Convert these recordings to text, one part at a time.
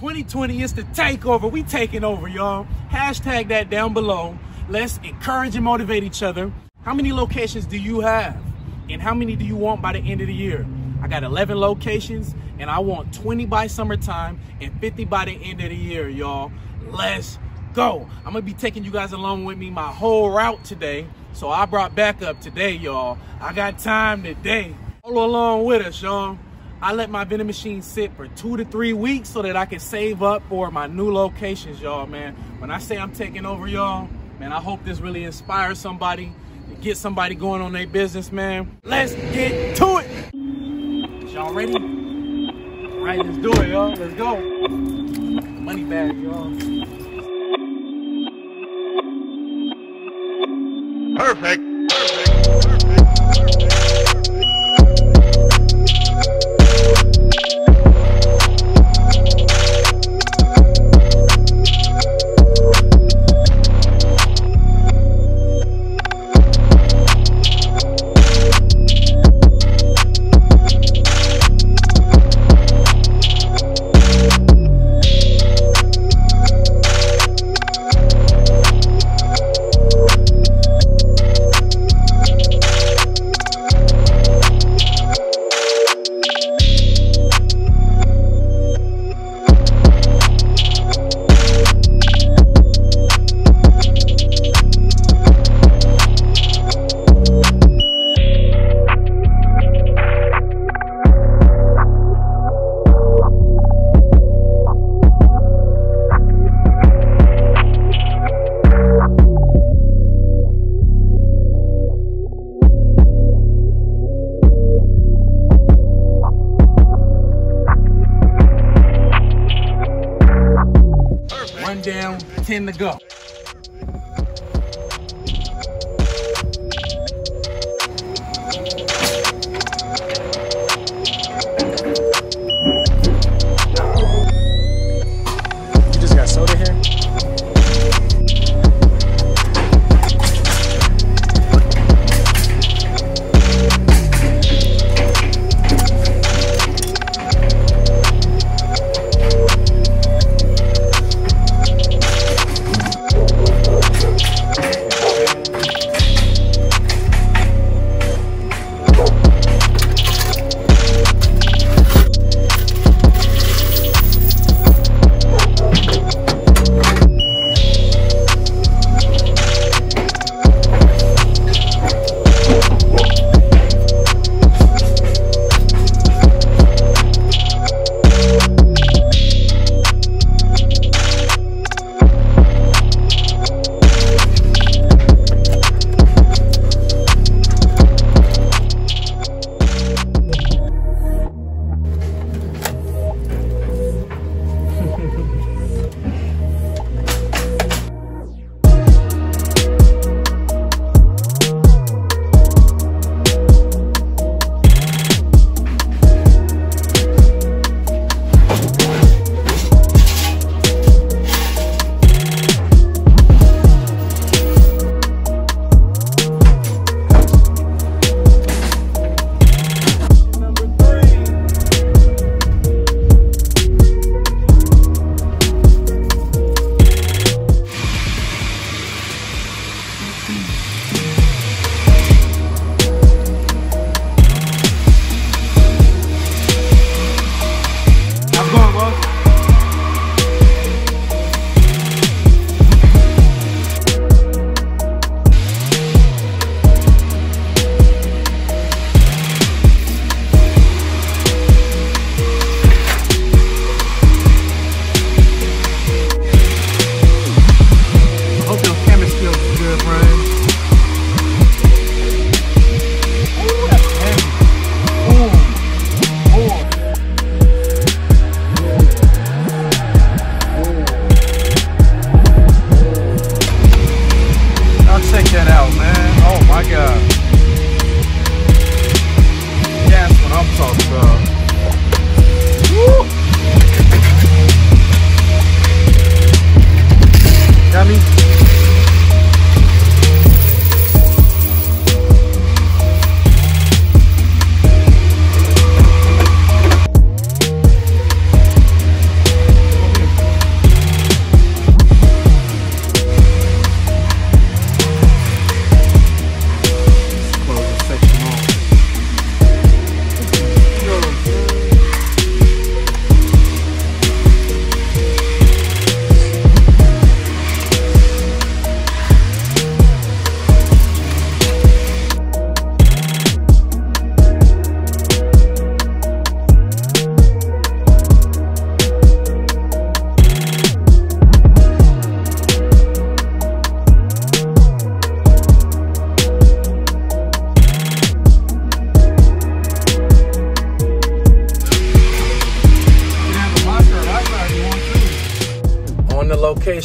2020 is the takeover. We taking over, y'all. Hashtag that down below. Let's encourage and motivate each other. How many locations do you have? And how many do you want by the end of the year? I got 11 locations and I want 20 by summertime and 50 by the end of the year, y'all. Let's go. I'm gonna be taking you guys along with me my whole route today. So I brought backup today, y'all. I got time today. Follow along with us, y'all. I let my vending machine sit for two to three weeks so that I can save up for my new locations, y'all, man. When I say I'm taking over, y'all, man, I hope this really inspires somebody to get somebody going on their business, man. Let's get to it. Y'all ready? All right, let's do it, y'all. Let's go. Money bag, y'all. Perfect. One down, 10 to go.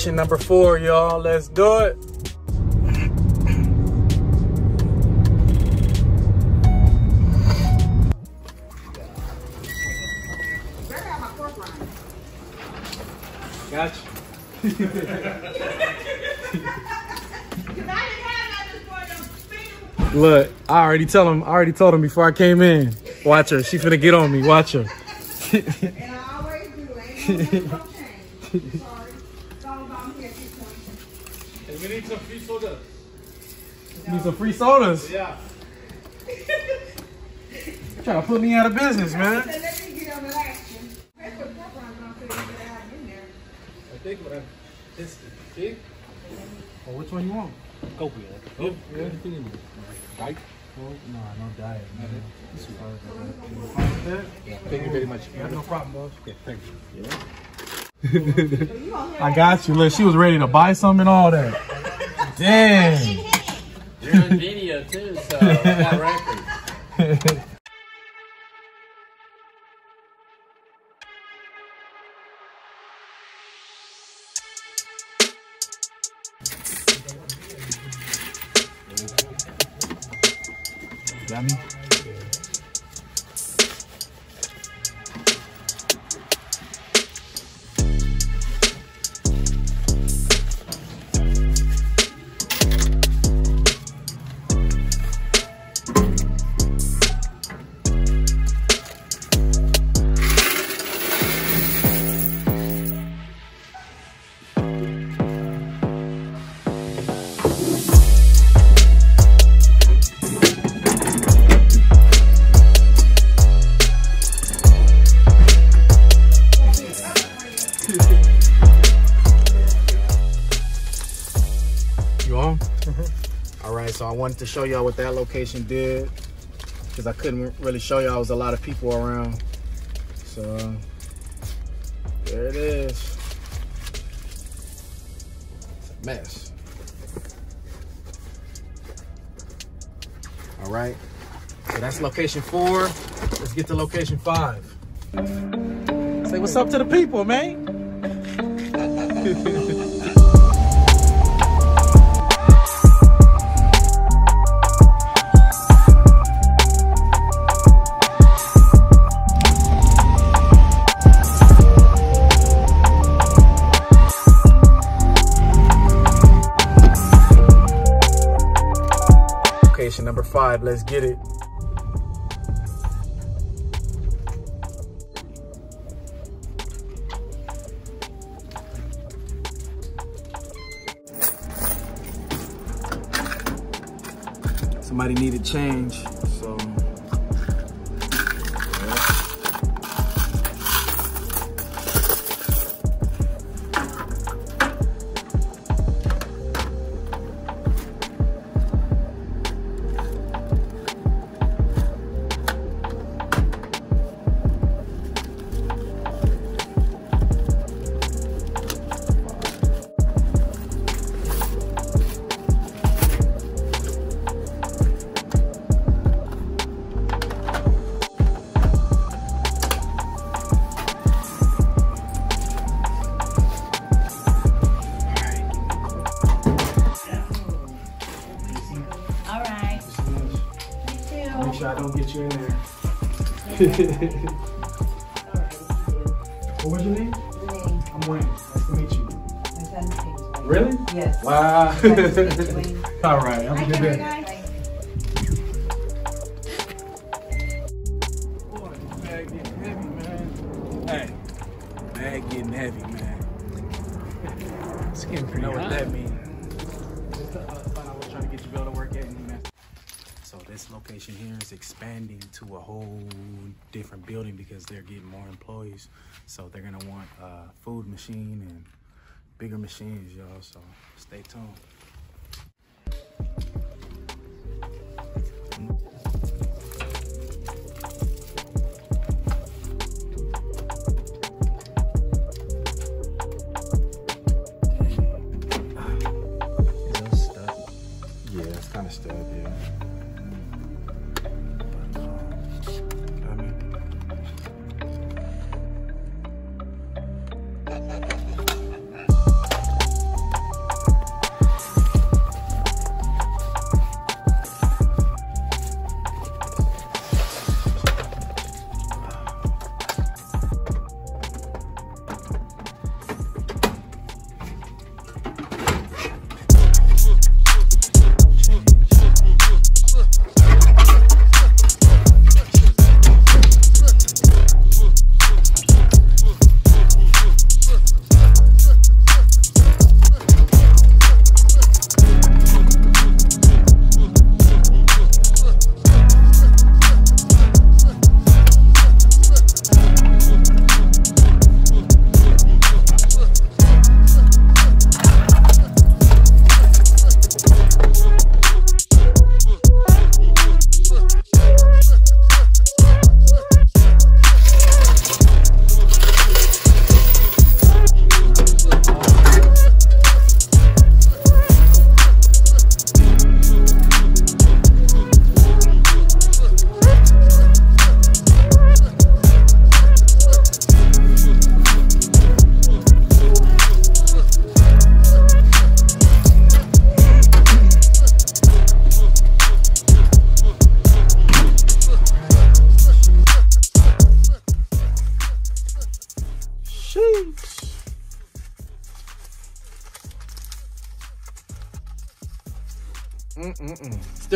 Location number four, y'all. Let's do it. Gotcha. Look, I already tell him. I already told him before I came in. Watch her. She finna get on me. Watch her. all about me at this point. we need some free sodas. Need some free sodas. Yeah. Trying to put me out of business, man. So let me get on the action. That's I'm gonna put it out in there. I think what I this see? Well, which one you want? Go for it. Yeah. Yeah. Anything in Right? No, no diet. Man. Yeah. Thank you very much. Yeah, no problem, boss. Okay, thank you. You gonna have I got you. Look, she was ready to buy some and all that. Damn. You're on video too, so I got records. Got me? Wanted to show y'all what that location did because I couldn't really show y'all. Was a lot of people around. So there it is. It's a mess. All right, so that's location four. Let's get to location five. Say what's up to the people, man. Let's get it. Somebody needed change, What was your name? I'm Wayne. Nice to meet you. Really? Yes. Wow. Nice to meet you, Wayne. All right. Hi, good different building because they're getting more employees. So they're gonna want a food machine and bigger machines, y'all. So stay tuned.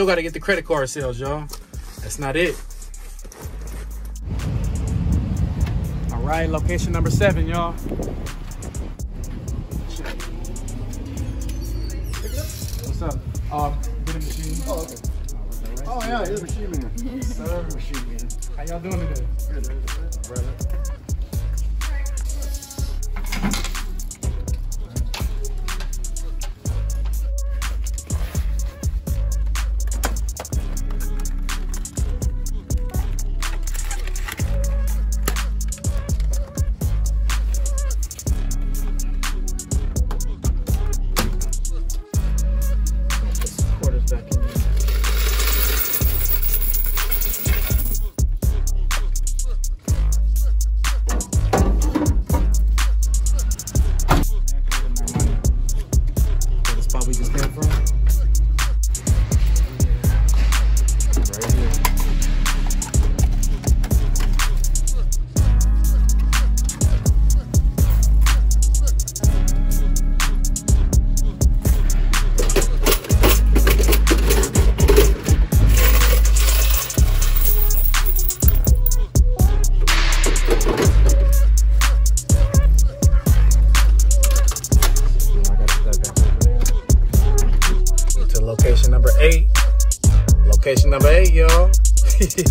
Mm-mm-mm. Still got to get the credit card sales, y'all. That's not it. All right, location number seven, y'all. What's up? Uh, machine. Oh, okay. Oh, yeah, it's machine man. Sir, machine man. How y'all doing today? Good, Brother.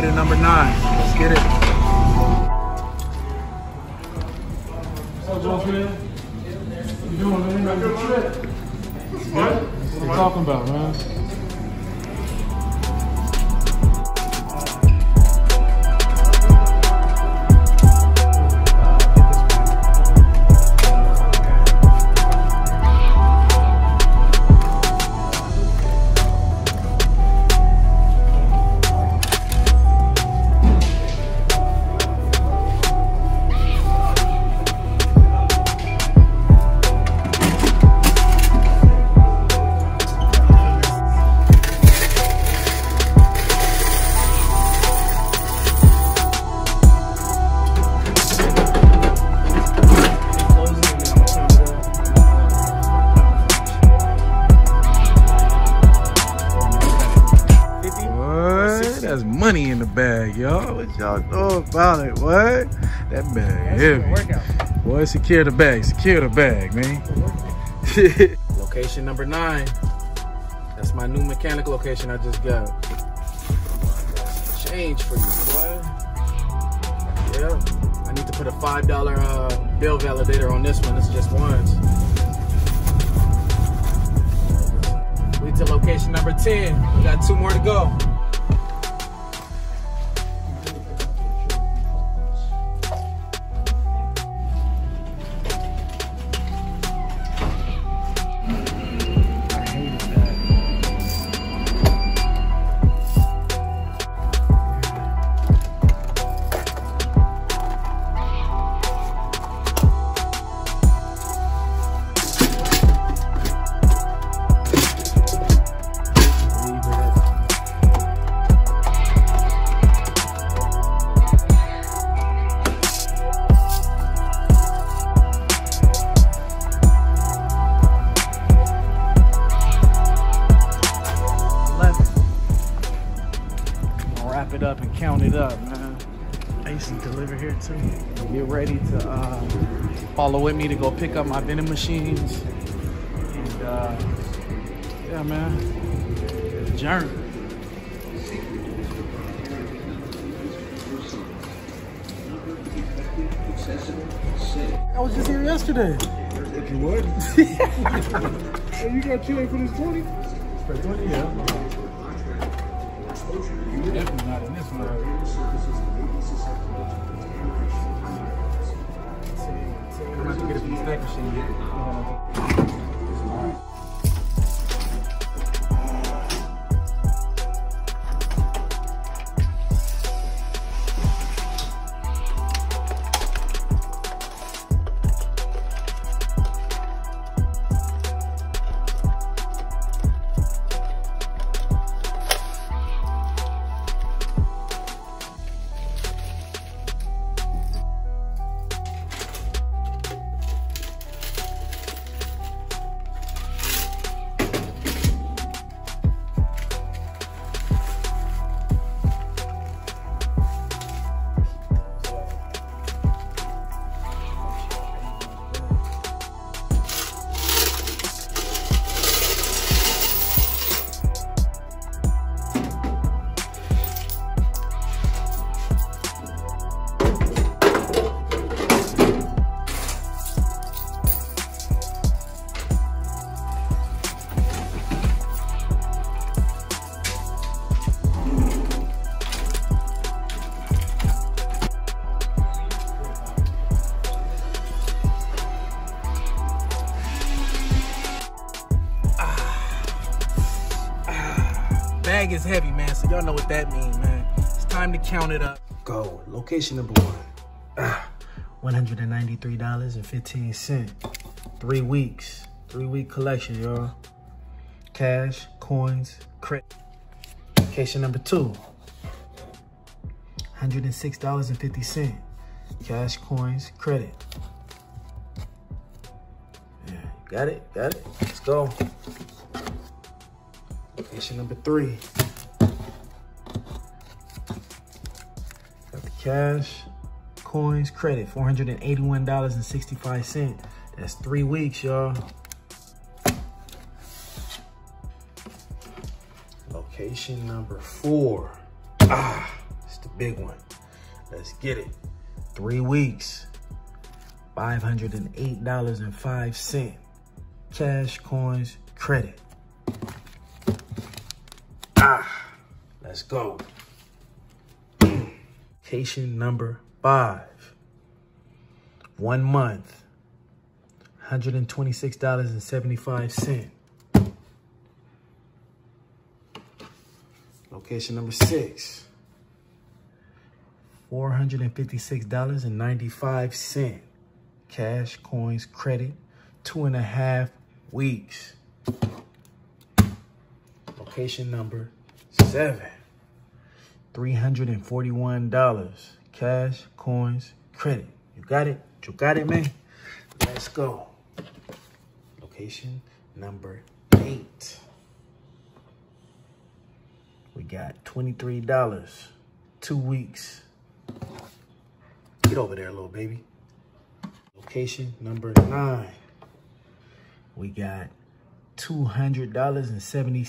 way to number nine. That bag heavy. Boy, secure the bag. Secure the bag, man. location number nine. That's my new mechanic location I just got. Change for you, boy. Yeah. I need to put a five dollar uh, bill validator on this one. It's just once. We to location number 10. We got two more to go. Follow with me to go pick up my vending machines. And uh, yeah, man. Journey. I was just here yesterday. You would? hey, you got chili for this 20? For 20, yeah. You definitely not in this one. I'm about to get a snack machine. Bag is heavy, man, so y'all know what that means, man. It's time to count it up. Go. Location number one. Ah, $193.15. Three weeks. Three week collection, y'all. Cash, coins, credit. Location number two. $106.50. Cash, coins, credit. Yeah, got it? Got it? Let's go. Location number three. Got the cash, coins, credit, $481.65. That's three weeks, y'all. Location number four. Ah, it's the big one. Let's get it. Three weeks, $508.05. Cash, coins, credit. Ah, let's go. Location number five. One month, $126.75. Location number six. $456.95. Cash, coins, credit. Two and a half weeks. Location number seven. $341. Cash, coins, credit. You got it? You got it, man? Let's go. Location number eight. We got $23. Two weeks. Get over there, little baby. Location number nine. We got $200.70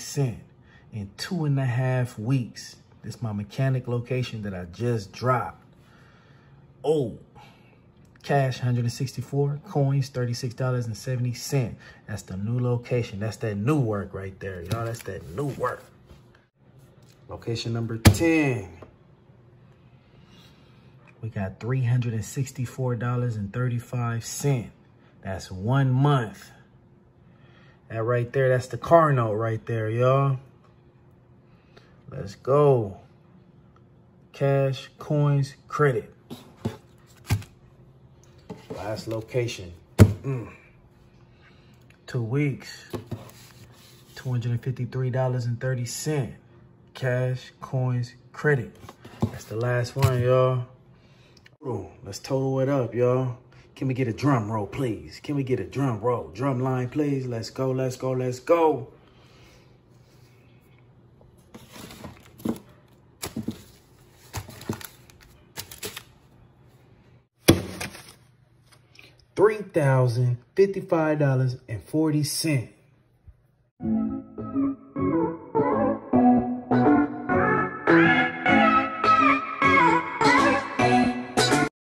in two and a half weeks. This is my mechanic location that I just dropped. Oh, cash 164, coins $36.70. That's the new location. That's that new work right there, y'all. That's that new work. Location number 10. We got $364.35. That's one month. That right there, that's the car note right there, y'all. Let's go. Cash, coins, credit. Last location. Mm. Two weeks. $253.30. Cash, coins, credit. That's the last one, y'all. Let's total it up, y'all. Can we get a drum roll, please? Can we get a drum roll? Drum line, please. Let's go, let's go, let's go. $3,055.40.